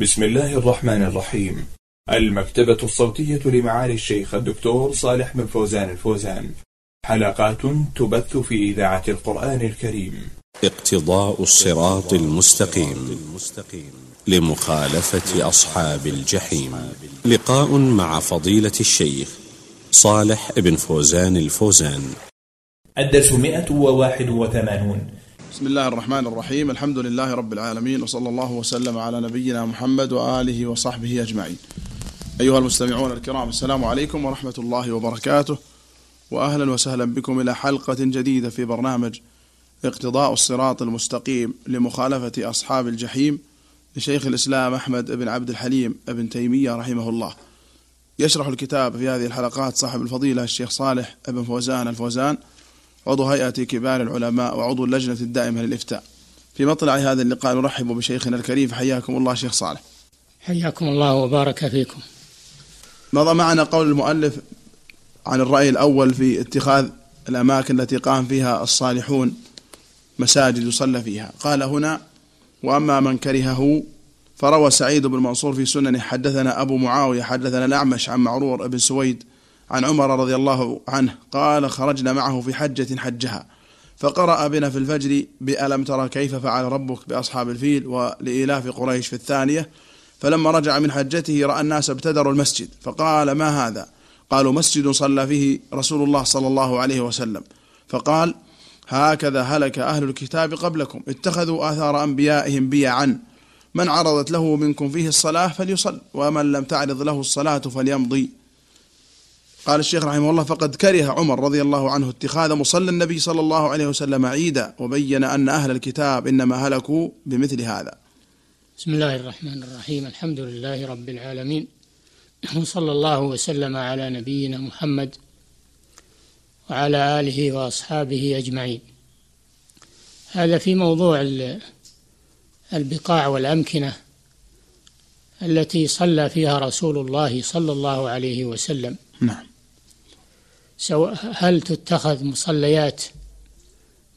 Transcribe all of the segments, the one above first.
بسم الله الرحمن الرحيم. المكتبة الصوتية لمعالي الشيخ الدكتور صالح بن فوزان الفوزان. حلقات تبث في إذاعة القرآن الكريم. اقتضاء الصراط المستقيم. لمخالفة أصحاب الجحيم. لقاء مع فضيلة الشيخ صالح بن فوزان الفوزان. الدرس 181 بسم الله الرحمن الرحيم الحمد لله رب العالمين وصلى الله وسلم على نبينا محمد وآله وصحبه أجمعين أيها المستمعون الكرام السلام عليكم ورحمة الله وبركاته وأهلا وسهلا بكم إلى حلقة جديدة في برنامج اقتضاء الصراط المستقيم لمخالفة أصحاب الجحيم لشيخ الإسلام أحمد بن عبد الحليم بن تيمية رحمه الله يشرح الكتاب في هذه الحلقات صاحب الفضيلة الشيخ صالح بن فوزان الفوزان عضو هيئة كبار العلماء وعضو اللجنة الدائمة للإفتاء. في مطلع هذا اللقاء نرحب بشيخنا الكريم حياكم الله شيخ صالح. حياكم الله وبارك فيكم. مضى معنا قول المؤلف عن الرأي الأول في اتخاذ الأماكن التي قام فيها الصالحون مساجد يصلى فيها. قال هنا وأما من كرهه فروى سعيد بن منصور في سننه حدثنا أبو معاوية حدثنا الأعمش عن معرور بن سويد عن عمر رضي الله عنه قال خرجنا معه في حجة حجها فقرأ بنا في الفجر بألم ترى كيف فعل ربك بأصحاب الفيل ولإيلاف قريش في الثانية فلما رجع من حجته رأى الناس ابتدروا المسجد فقال ما هذا؟ قالوا مسجد صلى فيه رسول الله صلى الله عليه وسلم فقال هكذا هلك أهل الكتاب قبلكم اتخذوا آثار أنبيائهم بيعا من عرضت له منكم فيه الصلاة فليصل ومن لم تعرض له الصلاة فليمضي. قال الشيخ رحمه الله فقد كره عمر رضي الله عنه اتخاذ مصلى النبي صلى الله عليه وسلم عيدا وبين أن أهل الكتاب إنما هلكوا بمثل هذا. بسم الله الرحمن الرحيم الحمد لله رب العالمين وصلى الله وسلم على نبينا محمد وعلى آله وأصحابه أجمعين. هذا في موضوع البقاع والأمكنة التي صلى فيها رسول الله صلى الله عليه وسلم. نعم. سواء هل تتخذ مصليات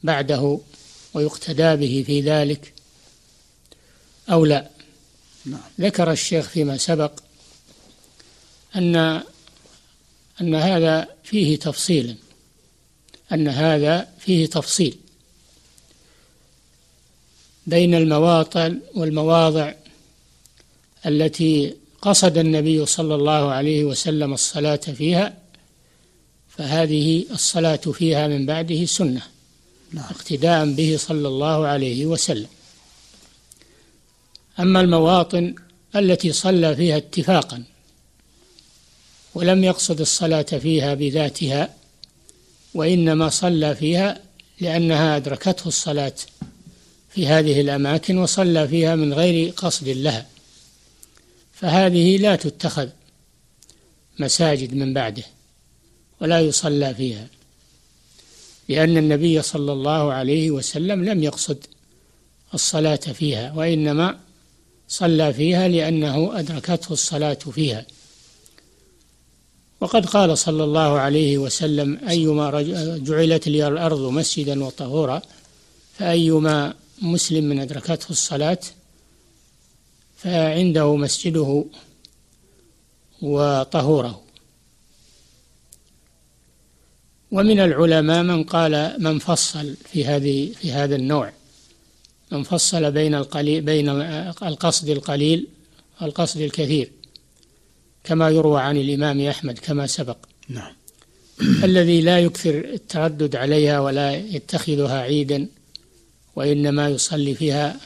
بعده ويقتدى به في ذلك أو لا نعم. ذكر الشيخ فيما سبق أن أن هذا فيه تفصيل أن هذا فيه تفصيل بين المواطن والمواضع التي قصد النبي صلى الله عليه وسلم الصلاة فيها فهذه الصلاة فيها من بعده سنة نعم. اقتداء به صلى الله عليه وسلم. أما المواطن التي صلى فيها اتفاقا ولم يقصد الصلاة فيها بذاتها وإنما صلى فيها لأنها أدركته الصلاة في هذه الأماكن وصلى فيها من غير قصد لها. فهذه لا تتخذ مساجد من بعده. ولا يصلى فيها لأن النبي صلى الله عليه وسلم لم يقصد الصلاة فيها وإنما صلى فيها لأنه أدركته الصلاة فيها. وقد قال صلى الله عليه وسلم أيما جعلت لي الأرض مسجدا وطهورا فأيما مسلم من أدركته الصلاة فعنده مسجده وطهوره. ومن العلماء من قال من فصل في هذه في هذا النوع. من فصل بين القليل بين القصد القليل والقصد الكثير. كما يروى عن الإمام أحمد كما سبق. نعم. الذي لا يكثر التردد عليها ولا يتخذها عيدا وإنما يصلي فيها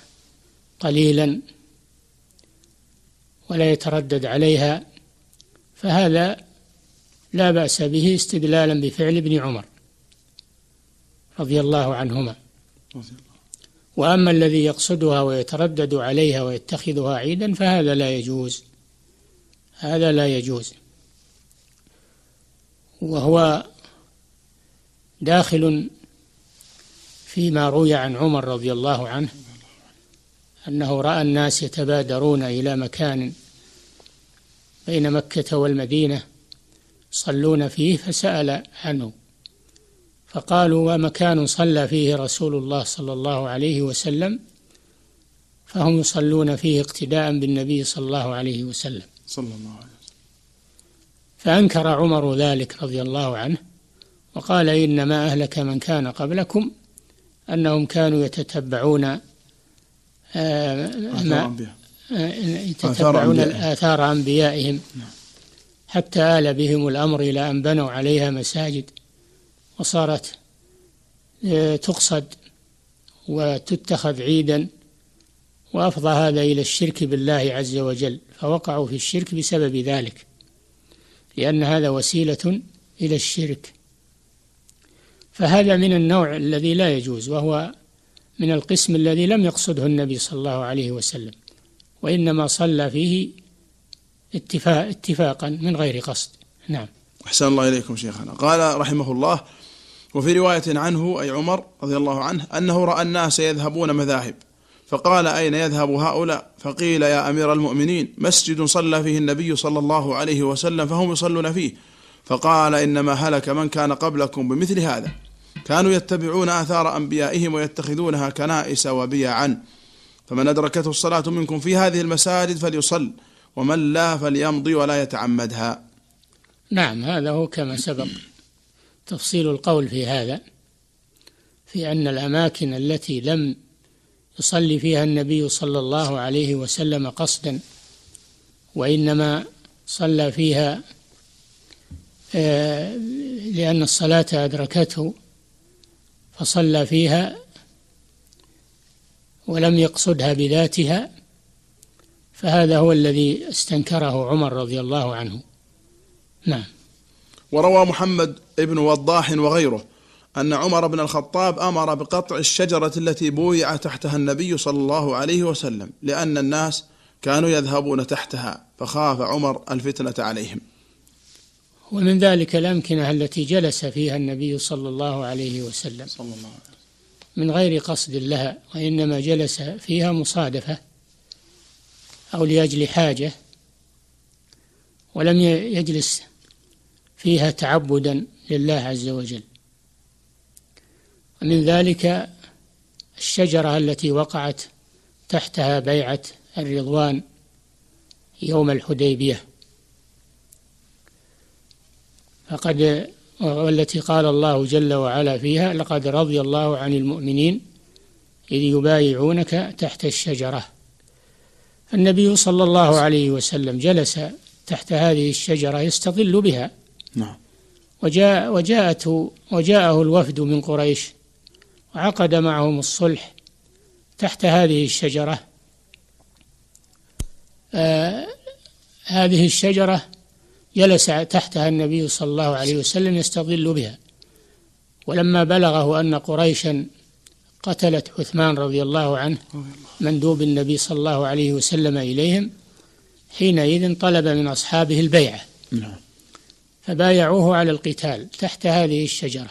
قليلا ولا يتردد عليها فهذا لا بأس به استدلالا بفعل ابن عمر رضي الله عنهما. وأما الذي يقصدها ويتردد عليها ويتخذها عيدا فهذا لا يجوز. هذا لا يجوز. وهو داخل فيما روي عن عمر رضي الله عنه أنه رأى الناس يتبادرون إلى مكان بين مكة والمدينة يصلون فيه فسأل عنه. فقالوا ومكان صلى فيه رسول الله صلى الله عليه وسلم؟ فهم يصلون فيه اقتداء بالنبي صلى الله عليه وسلم. صلى الله عليه وسلم. فأنكر عمر ذلك رضي الله عنه وقال إنما أهلك من كان قبلكم أنهم كانوا يتتبعون آه، ما آه، يتتبعون آثار أنبيائهم. حتى آل بهم الأمر إلى أن بنوا عليها مساجد وصارت آه، تقصد وتتخذ عيدا وأفضى هذا إلى الشرك بالله عز وجل فوقعوا في الشرك بسبب ذلك لأن هذا وسيلة إلى الشرك. فهذا من النوع الذي لا يجوز وهو من القسم الذي لم يقصده النبي صلى الله عليه وسلم وإنما صلى فيه اتفاق اتفاقا من غير قصد. نعم. أحسن الله إليكم شيخنا. قال رحمه الله وفي رواية عنه أي عمر رضي الله عنه أنه رأى الناس يذهبون مذاهب. فقال أين يذهب هؤلاء؟ فقيل يا أمير المؤمنين مسجد صلى فيه النبي صلى الله عليه وسلم فهم يصلون فيه. فقال إنما هلك من كان قبلكم بمثل هذا. كانوا يتبعون آثار أنبيائهم ويتخذونها كنائس وبيعا. فمن أدركته الصلاة منكم في هذه المساجد فليصل. ومن لا فليمضي ولا يتعمدها. نعم هذا هو كما سبق تفصيل القول في هذا في أن الأماكن التي لم يصلي فيها النبي صلى الله عليه وسلم قصدا وإنما صلى فيها آه، لأن الصلاة أدركته فصلى فيها ولم يقصدها بذاتها فهذا هو الذي استنكره عمر رضي الله عنه. نعم. وروى محمد بن وضاح وغيره أن عمر بن الخطاب أمر بقطع الشجرة التي بويع تحتها النبي صلى الله عليه وسلم لأن الناس كانوا يذهبون تحتها فخاف عمر الفتنة عليهم. ومن ذلك الأمكنة التي جلس فيها النبي صلى الله عليه وسلم. صلى الله عليه وسلم. من غير قصد لها وإنما جلس فيها مصادفة أو لأجل حاجة ولم يجلس فيها تعبدا لله عز وجل. ومن ذلك الشجرة التي وقعت تحتها بيعة الرضوان يوم الحديبية. فقد والتي قال الله جل وعلا فيها لقد رضي الله عن المؤمنين إذ يبايعونك تحت الشجرة. النبي صلى الله عليه وسلم جلس تحت هذه الشجرة يستظل بها. نعم. وجاء وجاءته وجاءه الوفد من قريش وعقد معهم الصلح تحت هذه الشجرة. آه هذه الشجرة جلس تحتها النبي صلى الله عليه وسلم يستظل بها. ولما بلغه أن قريشا قتلت عثمان رضي الله عنه مندوب النبي صلى الله عليه وسلم إليهم حينئذ طلب من أصحابه البيعة. نعم. فبايعوه على القتال تحت هذه الشجرة.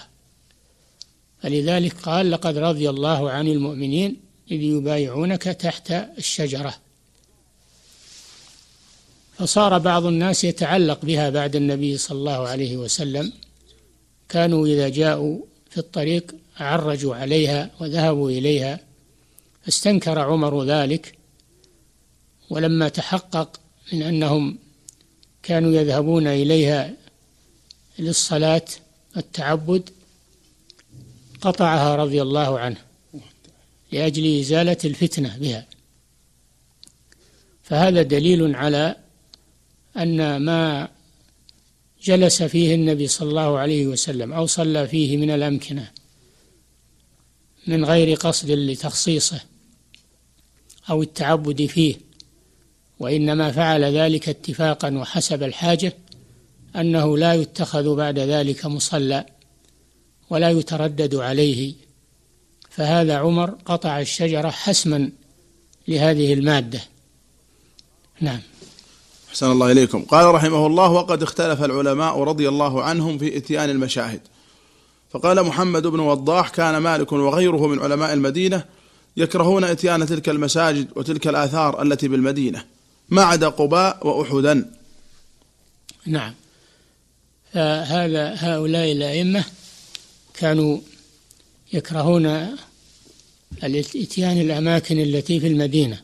فلذلك قال لقد رضي الله عن المؤمنين إذ يبايعونك تحت الشجرة. فصار بعض الناس يتعلق بها بعد النبي صلى الله عليه وسلم. كانوا إذا جاءوا في الطريق عرجوا عليها وذهبوا إليها. فاستنكر عمر ذلك ولما تحقق من أنهم كانوا يذهبون إليها للصلاة والتعبد قطعها رضي الله عنه لأجل إزالة الفتنة بها. فهذا دليل على أن ما جلس فيه النبي صلى الله عليه وسلم أو صلى فيه من الأمكنة من غير قصد لتخصيصه أو التعبد فيه وإنما فعل ذلك اتفاقا وحسب الحاجة أنه لا يتخذ بعد ذلك مصلى ولا يتردد عليه. فهذا عمر قطع الشجرة حسما لهذه المادة. نعم. أحسن الله إليكم. قال رحمه الله وقد اختلف العلماء رضي الله عنهم في إتيان المشاهد. فقال محمد بن وضاح كان مالك وغيره من علماء المدينة يكرهون إتيان تلك المساجد وتلك الآثار التي بالمدينة ما عدا قباء وأحدا. نعم. فهذا هؤلاء الأئمة كانوا يكرهون الإتيان الأماكن التي في المدينة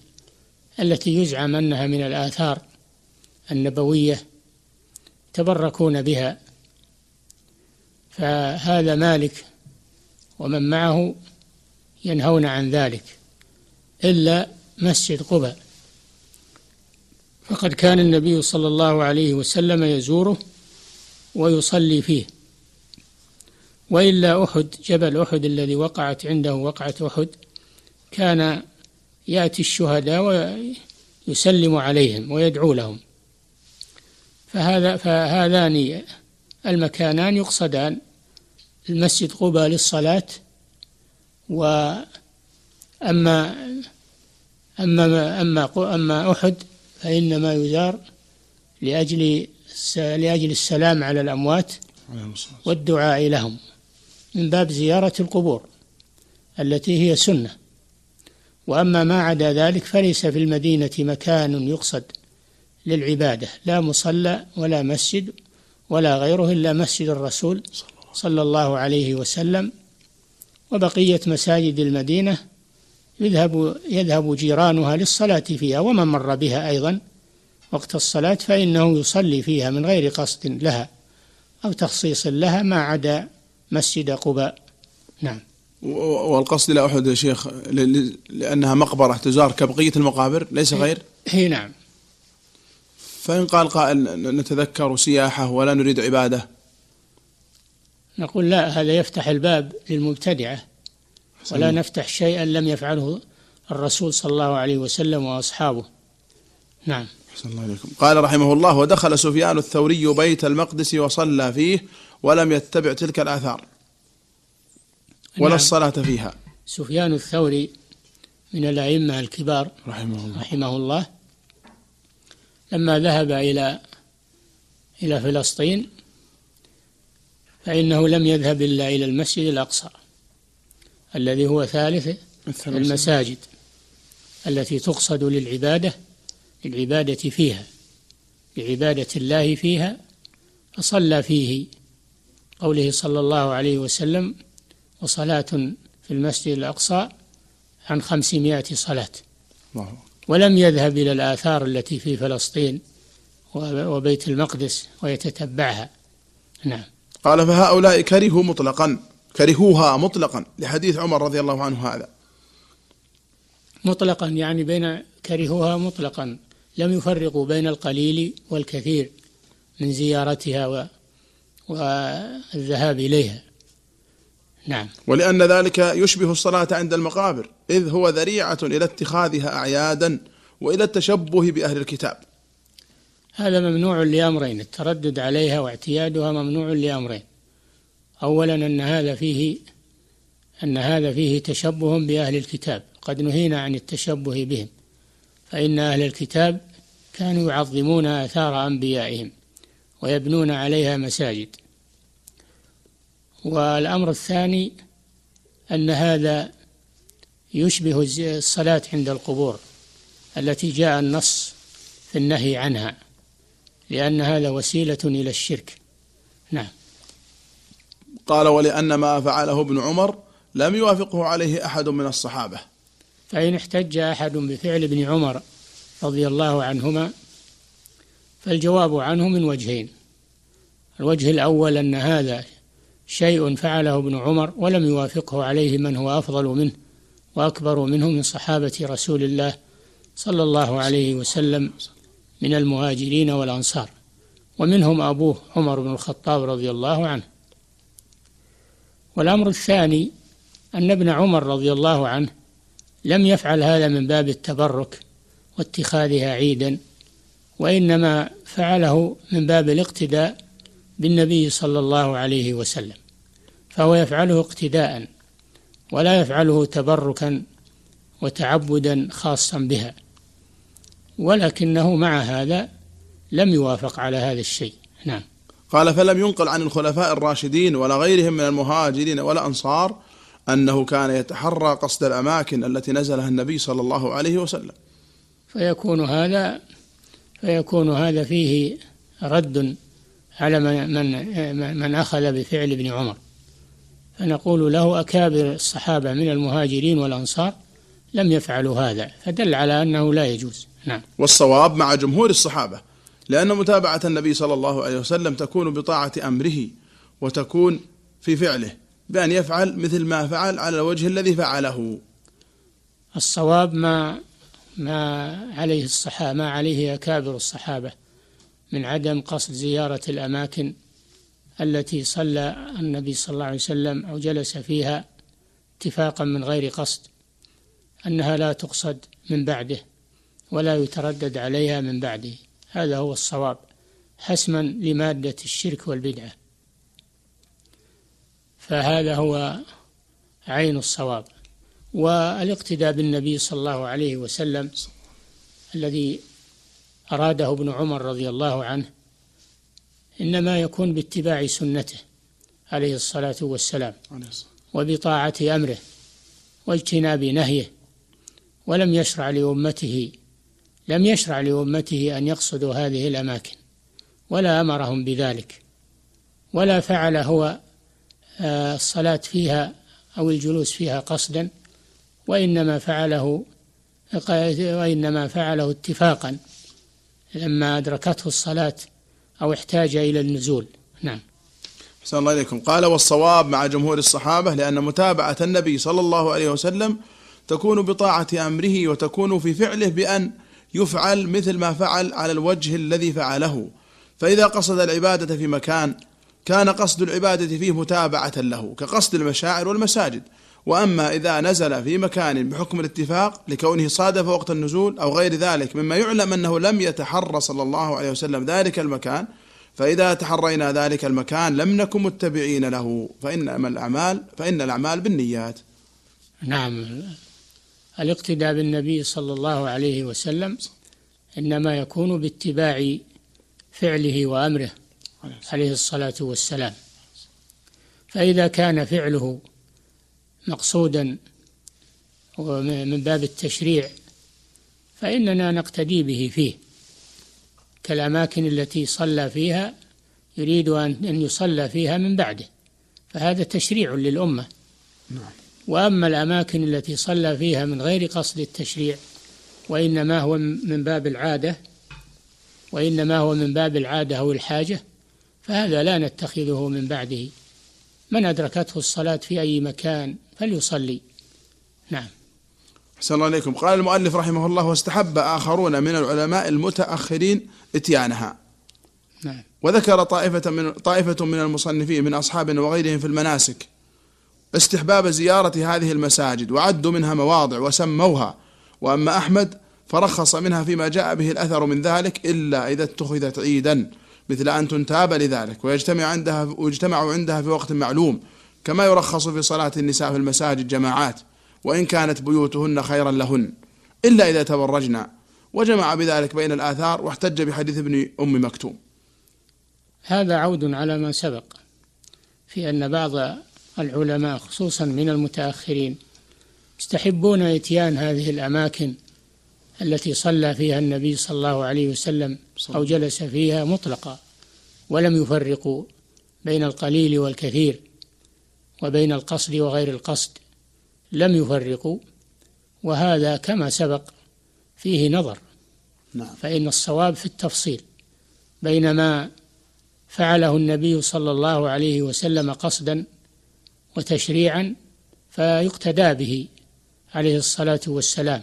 التي يزعم أنها من الآثار النبوية تبركون بها. فهذا مالك ومن معه ينهون عن ذلك إلا مسجد قباء فقد كان النبي صلى الله عليه وسلم يزوره ويصلي فيه. وإلا أحد جبل أحد الذي وقعت عنده وقعة أحد كان يأتي الشهداء ويسلم عليهم ويدعو لهم. فهذا فهذان المكانان يقصدان المسجد قباء للصلاة وأما أما أما أما أحد فإنما يزار لأجل لأجل السلام على الأموات والدعاء لهم من باب زيارة القبور التي هي سنة. وأما ما عدا ذلك فليس في المدينة مكان يقصد للعبادة لا مصلى ولا مسجد ولا غيره إلا مسجد الرسول صلى الله عليه وسلم وبقية مساجد المدينة يذهب يذهب جيرانها للصلاة فيها ومن مر بها أيضا وقت الصلاة فإنه يصلي فيها من غير قصد لها أو تخصيص لها ما عدا مسجد قباء. نعم. والقصد إلى أحد يا شيخ لأنها مقبرة تزار كبقية المقابر ليس غير؟ هي نعم. فإن قال قائل نتذكر سياحة ولا نريد عبادة. نقول لا هذا يفتح الباب للمبتدعة. ولا نفتح شيئا لم يفعله الرسول صلى الله عليه وسلم وأصحابه. نعم. أحسن الله عليكم قال رحمه الله ودخل سفيان الثوري بيت المقدس وصلى فيه ولم يتبع تلك الآثار. ولا نعم. الصلاة فيها. سفيان الثوري من الأئمة الكبار رحمه الله, رحمه الله. لما ذهب إلى إلى فلسطين فإنه لم يذهب إلا إلى المسجد الأقصى الذي هو ثالث المساجد التي تقصد للعبادة للعبادة فيها لعبادة الله فيها فصلى فيه قوله صلى الله عليه وسلم وصلاة في المسجد الأقصى عن خمسمائة صلاة ولم يذهب إلى الآثار التي في فلسطين وبيت المقدس ويتتبعها. نعم. قال فهؤلاء كرهوا مطلقا كرهوها مطلقا. لحديث عمر رضي الله عنه هذا. مطلقا يعني بين كرهوها مطلقا. لم يفرقوا بين القليل والكثير من زيارتها والذهاب إليها. نعم. ولأن ذلك يشبه الصلاة عند المقابر إذ هو ذريعة إلى اتخاذها أعيادا وإلى التشبه بأهل الكتاب. هذا ممنوع لأمرين التردد عليها واعتيادها ممنوع لأمرين. أولا أن هذا فيه أن هذا فيه تشبه بأهل الكتاب قد نهينا عن التشبه بهم فإن أهل الكتاب كانوا يعظمون آثار أنبيائهم ويبنون عليها مساجد. والأمر الثاني أن هذا يشبه الصلاة عند القبور التي جاء النص في النهي عنها لأن هذا وسيلة إلى الشرك. نعم. قال ولأن ما فعله ابن عمر لم يوافقه عليه أحد من الصحابة. فإن احتج أحد بفعل ابن عمر رضي الله عنهما فالجواب عنه من وجهين. الوجه الأول أن هذا شيء فعله ابن عمر ولم يوافقه عليه من هو أفضل منه وأكبر منه من صحابة رسول الله صلى الله عليه وسلم من المهاجرين والأنصار ومنهم أبوه عمر بن الخطاب رضي الله عنه. والأمر الثاني أن ابن عمر رضي الله عنه لم يفعل هذا من باب التبرك واتخاذها عيدا وإنما فعله من باب الاقتداء بالنبي صلى الله عليه وسلم. فهو يفعله اقتداء ولا يفعله تبركا وتعبدا خاصا بها ولكنه مع هذا لم يوافق على هذا الشيء. نعم. قال فلم ينقل عن الخلفاء الراشدين ولا غيرهم من المهاجرين ولا أنصار أنه كان يتحرى قصد الأماكن التي نزلها النبي صلى الله عليه وسلم. فيكون هذا فيكون هذا فيه رد على من من من أخذ بفعل ابن عمر. فنقول له أكابر الصحابة من المهاجرين والأنصار لم يفعلوا هذا فدل على أنه لا يجوز. نعم. والصواب مع جمهور الصحابة لأن متابعة النبي صلى الله عليه وسلم تكون بطاعة أمره وتكون في فعله بأن يفعل مثل ما فعل على الوجه الذي فعله. الصواب ما ما عليه الصحابة ما عليه أكابر الصحابة من عدم قصد زيارة الأماكن التي صلى النبي صلى الله عليه وسلم أو جلس فيها اتفاقا من غير قصد أنها لا تقصد من بعده ولا يتردد عليها من بعده. هذا هو الصواب حسما لمادة الشرك والبدعة. فهذا هو عين الصواب. والاقتداء بالنبي صلى الله عليه وسلم الذي أراده ابن عمر رضي الله عنه إنما يكون باتباع سنته عليه الصلاة والسلام وبطاعة أمره واجتناب نهيه. ولم يشرع لأمته لم يشرع لأمته أن يقصدوا هذه الأماكن ولا أمرهم بذلك ولا فعل هو آه، الصلاة فيها أو الجلوس فيها قصدا وإنما فعله وإنما فعله اتفاقا. لما أدركته الصلاة أو احتاج إلى النزول. نعم. أحسن الله إليكم. قال والصواب مع جمهور الصحابة لأن متابعة النبي صلى الله عليه وسلم تكون بطاعة أمره وتكون في فعله بأن يفعل مثل ما فعل على الوجه الذي فعله. فإذا قصد العبادة في مكان كان قصد العبادة فيه متابعة له كقصد المشاعر والمساجد. وأما إذا نزل في مكان بحكم الاتفاق لكونه صادف وقت النزول أو غير ذلك مما يعلم أنه لم يتحرى صلى الله عليه وسلم ذلك المكان فإذا تحرينا ذلك المكان لم نكن متبعين له فإنما الأعمال فإن الأعمال بالنيات. نعم. الاقتداء بالنبي صلى الله عليه وسلم إنما يكون باتباع فعله وأمره عليه الصلاة والسلام. فإذا كان فعله مقصودا من باب التشريع فإننا نقتدي به فيه. كالأماكن التي صلى فيها يريد أن يصلى فيها من بعده فهذا تشريع للأمة. نعم. وأما الأماكن التي صلى فيها من غير قصد التشريع وإنما هو من باب العادة وإنما هو من باب العادة أو الحاجة فهذا لا نتخذه من بعده. من أدركته الصلاة في أي مكان فليصلي. نعم. أحسن الله عليكم. قال المؤلف رحمه الله واستحب آخرون من العلماء المتأخرين إتيانها. نعم. وذكر طائفة من طائفة من المصنفين من أصحابنا وغيرهم في المناسك استحباب زيارة هذه المساجد وعدوا منها مواضع وسموها وأما أحمد فرخص منها فيما جاء به الأثر من ذلك إلا إذا اتخذت عيدا مثل أن تنتاب لذلك ويجتمع عندها ويجتمع عندها في وقت معلوم كما يرخص في صلاة النساء في المساجد جماعات وإن كانت بيوتهن خيرا لهن إلا إذا تبرجنا. وجمع بذلك بين الآثار واحتج بحديث ابن أم مكتوم. هذا عود على ما سبق في أن بعض العلماء خصوصا من المتأخرين يستحبون إتيان هذه الأماكن التي صلى فيها النبي صلى الله عليه وسلم أو جلس فيها مطلقا ولم يفرقوا بين القليل والكثير. وبين القصد وغير القصد لم يفرقوا وهذا كما سبق فيه نظر. نعم. فإن الصواب في التفصيل بينما فعله النبي صلى الله عليه وسلم قصدا وتشريعا فيقتدى به عليه الصلاة والسلام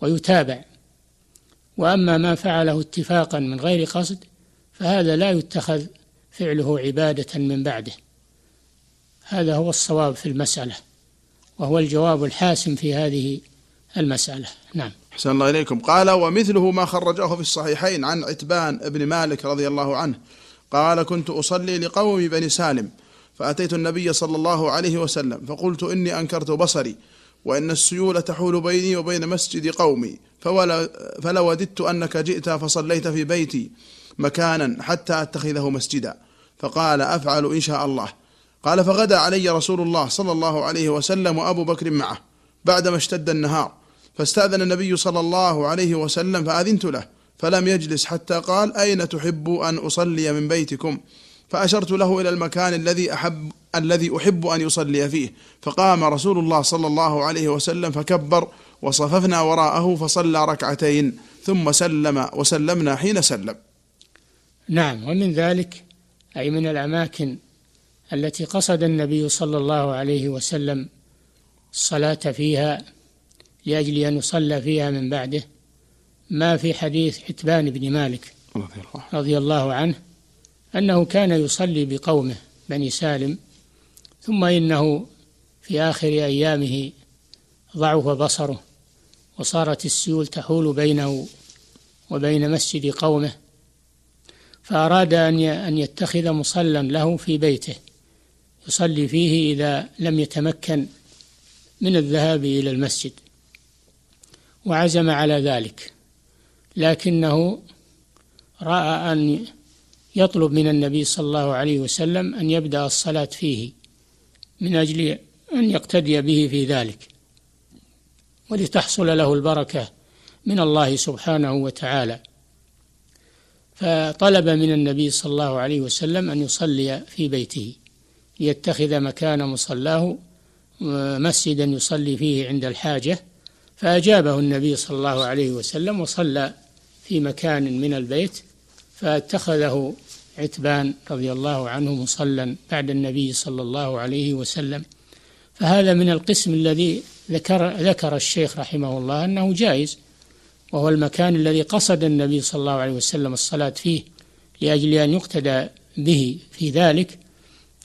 ويتابع. وأما ما فعله اتفاقا من غير قصد فهذا لا يتخذ فعله عبادة من بعده. هذا هو الصواب في المسألة وهو الجواب الحاسم في هذه المسألة. نعم. حسن الله إليكم. قال ومثله ما خرجه في الصحيحين عن عتبان بن مالك رضي الله عنه. قال كنت أصلي لقوم بني سالم فأتيت النبي صلى الله عليه وسلم فقلت إني أنكرت بصري وإن السيول تحول بيني وبين مسجد قومي فولا فلو وددت أنك جئت فصليت في بيتي مكانا حتى أتخذه مسجدا. فقال أفعل إن شاء الله. قال فغدا علي رسول الله صلى الله عليه وسلم وأبو بكر معه بعدما اشتد النهار. فاستأذن النبي صلى الله عليه وسلم فأذنت له. فلم يجلس حتى قال أين تحب أن أصلي من بيتكم؟ فأشرت له إلى المكان الذي أحب الذي أحب أن يصلي فيه. فقام رسول الله صلى الله عليه وسلم فكبر وصففنا وراءه فصلى ركعتين. ثم سلم وسلمنا حين سلم. نعم. ومن ذلك أي من الأماكن التي قصد النبي صلى الله عليه وسلم الصلاة فيها لأجل أن يصلى فيها من بعده ما في حديث حتبان بن مالك رضي الله عنه أنه كان يصلي بقومه بني سالم ثم إنه في آخر أيامه ضعف بصره وصارت السيول تحول بينه وبين مسجد قومه فأراد أن أن يتخذ مصلى له في بيته. يصلي فيه إذا لم يتمكن من الذهاب إلى المسجد وعزم على ذلك لكنه رأى أن يطلب من النبي صلى الله عليه وسلم أن يبدأ الصلاة فيه من أجل أن يقتدي به في ذلك ولتحصل له البركة من الله سبحانه وتعالى. فطلب من النبي صلى الله عليه وسلم أن يصلي في بيته. ليتخذ مكان مصلاه مسجدا يصلي فيه عند الحاجة فأجابه النبي صلى الله عليه وسلم وصلى في مكان من البيت فاتخذه عتبان رضي الله عنه مصلى بعد النبي صلى الله عليه وسلم. فهذا من القسم الذي ذكر ذكر الشيخ رحمه الله أنه جائز وهو المكان الذي قصد النبي صلى الله عليه وسلم الصلاة فيه لأجل أن يقتدى به في ذلك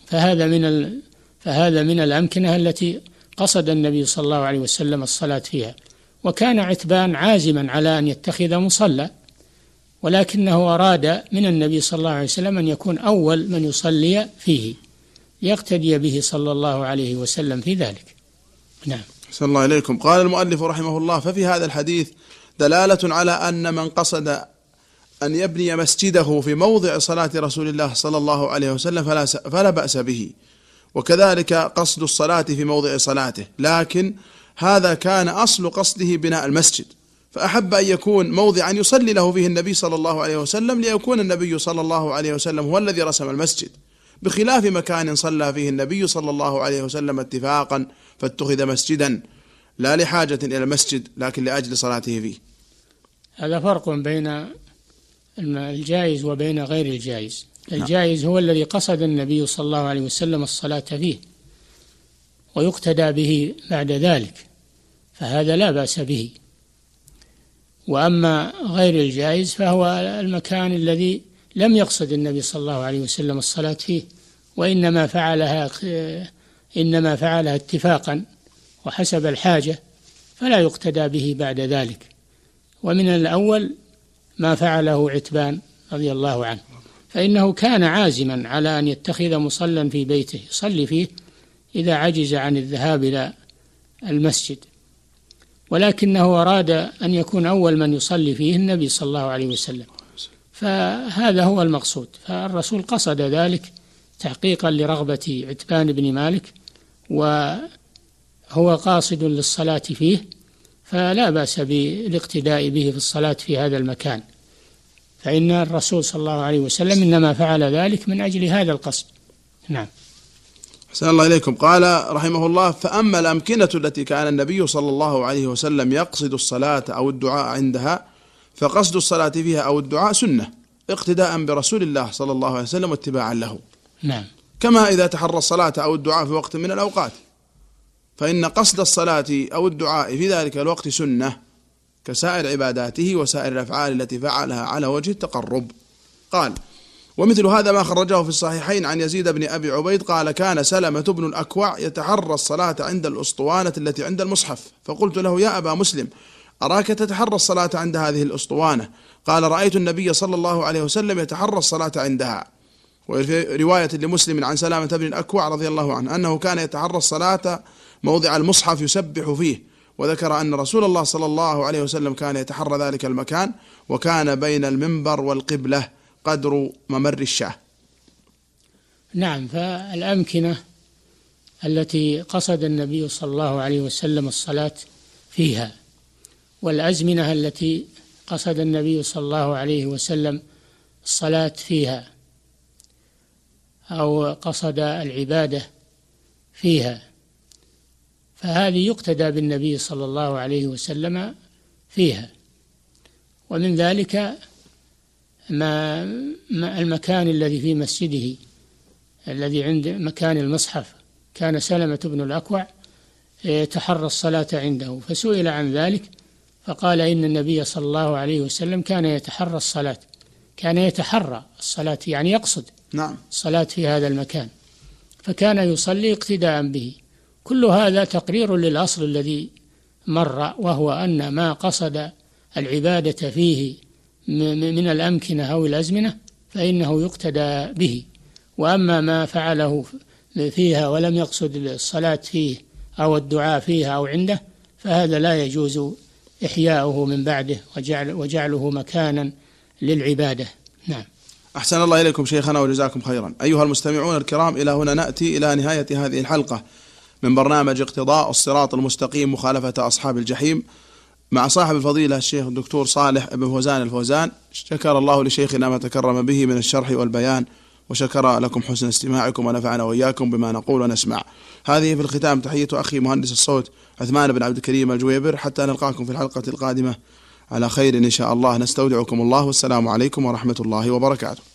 فهذا من فهذا من الأمكنة التي قصد النبي صلى الله عليه وسلم الصلاة فيها. وكان عتبان عازما على أن يتخذ مصلى ولكنه أراد من النبي صلى الله عليه وسلم أن يكون أول من يصلي فيه يقتدي به صلى الله عليه وسلم في ذلك. نعم. صلى الله إليكم قال المؤلف رحمه الله ففي هذا الحديث دلالة على أن من قصد أن يبني مسجده في موضع صلاة رسول الله صلى الله عليه وسلم فلا, فلا بأس به. وكذلك قصد الصلاة في موضع صلاته. لكن هذا كان أصل قصده بناء المسجد. فأحب أن يكون موضعا يصلي له فيه النبي صلى الله عليه وسلم ليكون النبي صلى الله عليه وسلم هو الذي رسم المسجد. بخلاف مكان صلى فيه النبي صلى الله عليه وسلم اتفاقا فاتخذ مسجدا لا لحاجة إلى المسجد لكن لأجل صلاته فيه. هذا فرق بين الجائز وبين غير الجائز. الجائز هو الذي قصد النبي صلى الله عليه وسلم الصلاة فيه ويقتدى به بعد ذلك فهذا لا بأس به. وأما غير الجائز فهو المكان الذي لم يقصد النبي صلى الله عليه وسلم الصلاة فيه وإنما فعلها إنما فعلها اتفاقا وحسب الحاجة فلا يقتدى به بعد ذلك. ومن الأول ما فعله عتبان رضي الله عنه. فإنه كان عازما على أن يتخذ مصلى في بيته يصلي فيه إذا عجز عن الذهاب إلى المسجد. ولكنه أراد أن يكون أول من يصلي فيه النبي صلى الله عليه وسلم. فهذا هو المقصود. فالرسول قصد ذلك تحقيقا لرغبة عتبان بن مالك وهو قاصد للصلاة فيه. فلا بأس بالاقتداء به في الصلاة في هذا المكان. فإن الرسول صلى الله عليه وسلم إنما فعل ذلك من أجل هذا القصد. نعم. أحسن الله إليكم. قال رحمه الله فأما الأمكنة التي كان النبي صلى الله عليه وسلم يقصد الصلاة أو الدعاء عندها فقصد الصلاة فيها أو الدعاء سنة اقتداء برسول الله صلى الله عليه وسلم واتباعا له. نعم. كما إذا تحرى الصلاة أو الدعاء في وقت من الأوقات. فإن قصد الصلاة أو الدعاء في ذلك الوقت سنة كسائر عباداته وسائر الأفعال التي فعلها على وجه التقرب. قال ومثل هذا ما خرجه في الصحيحين عن يزيد بن أبي عبيد قال كان سلمة بن الأكوع يتحرى الصلاة عند الأسطوانة التي عند المصحف. فقلت له يا أبا مسلم أراك تتحرى الصلاة عند هذه الأسطوانة؟ قال رأيت النبي صلى الله عليه وسلم يتحرى الصلاة عندها. وفي رواية لمسلم عن سلامة بن الأكوع رضي الله عنه أنه كان يتحرى الصلاة موضع المصحف يسبح فيه. وذكر أن رسول الله صلى الله عليه وسلم كان يتحرى ذلك المكان وكان بين المنبر والقبلة قدر ممر الشاه. نعم فالأمكنة التي قصد النبي صلى الله عليه وسلم الصلاة فيها والأزمنة التي قصد النبي صلى الله عليه وسلم الصلاة فيها أو قصد العبادة فيها. فهذه يقتدى بالنبي صلى الله عليه وسلم فيها. ومن ذلك ما المكان الذي في مسجده الذي عند مكان المصحف. كان سلمة بن الأكوع يتحرى الصلاة عنده فسئل عن ذلك فقال إن النبي صلى الله عليه وسلم كان يتحرى الصلاة. كان يتحرى الصلاة يعني يقصد نعم. الصلاة في هذا المكان. فكان يصلي اقتداء به. كل هذا تقرير للأصل الذي مر وهو أن ما قصد العبادة فيه من الأمكنة أو الأزمنة فإنه يقتدى به. وأما ما فعله فيها ولم يقصد الصلاة فيه أو الدعاء فيها أو عنده فهذا لا يجوز إحياؤه من بعده وجعل وجعله مكانا للعبادة. نعم. أحسن الله إليكم شيخنا وجزاكم خيرا. أيها المستمعون الكرام إلى هنا نأتي إلى نهاية هذه الحلقة. من برنامج اقتضاء الصراط المستقيم مخالفة أصحاب الجحيم مع صاحب الفضيلة الشيخ الدكتور صالح بن فوزان الفوزان. شكر الله لشيخنا ما تكرم به من الشرح والبيان وشكر لكم حسن استماعكم ونفعنا وإياكم بما نقول ونسمع. هذه في الختام تحية أخي مهندس الصوت عثمان بن عبد الكريم الجويبر حتى نلقاكم في الحلقة القادمة. على خير إن شاء الله نستودعكم الله والسلام عليكم ورحمة الله وبركاته.